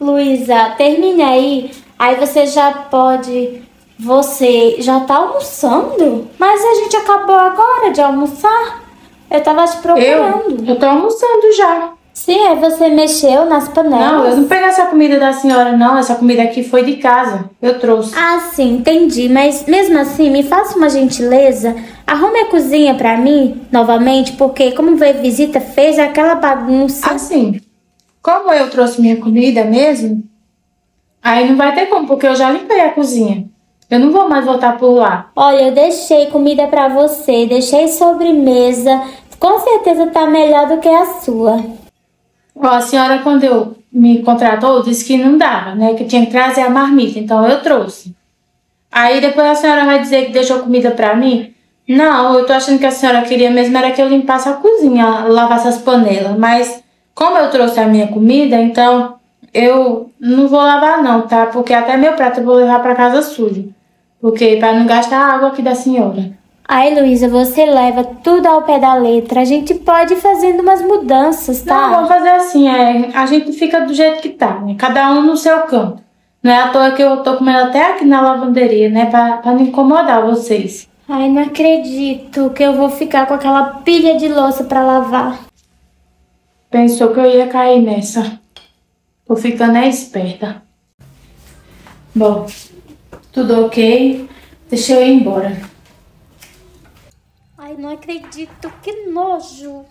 Luísa, termine aí. Aí você já pode. Você já tá almoçando? Mas a gente acabou agora de almoçar. Eu tava te procurando. Eu tô almoçando já. Sim, aí você mexeu nas panelas. Não, eu não peguei essa comida da senhora, não. Essa comida aqui foi de casa. Eu trouxe. Ah, sim, entendi. Mas mesmo assim, me faça uma gentileza. Arrume a cozinha pra mim novamente, porque como veio visita, fez aquela bagunça. Assim, como eu trouxe minha comida mesmo, aí não vai ter como, porque eu já limpei a cozinha. Eu não vou mais voltar por lá. Olha, eu deixei comida pra você, deixei sobremesa. Com certeza tá melhor do que a sua. Ó, a senhora, quando eu me contratou, disse que não dava, né? Que tinha que trazer a marmita, então eu trouxe. Aí depois a senhora vai dizer que deixou comida pra mim? Não, eu tô achando que a senhora queria mesmo era que eu limpasse a cozinha, lavasse as panelas. Mas como eu trouxe a minha comida, então eu não vou lavar não, tá? Porque até meu prato eu vou levar pra casa sujo. Porque para não gastar a água aqui da senhora. Ai, Luísa, você leva tudo ao pé da letra. A gente pode ir fazendo umas mudanças, tá? Não, vamos fazer assim, é, a gente fica do jeito que tá, né? Cada um no seu canto. Não é à toa que eu tô comendo até aqui na lavanderia, né? Pra, pra não incomodar vocês. Ai, não acredito que eu vou ficar com aquela pilha de louça pra lavar. Pensou que eu ia cair nessa. Tô ficando esperta. Bom, tudo ok. Deixa eu ir embora. Ai, não acredito, que nojo.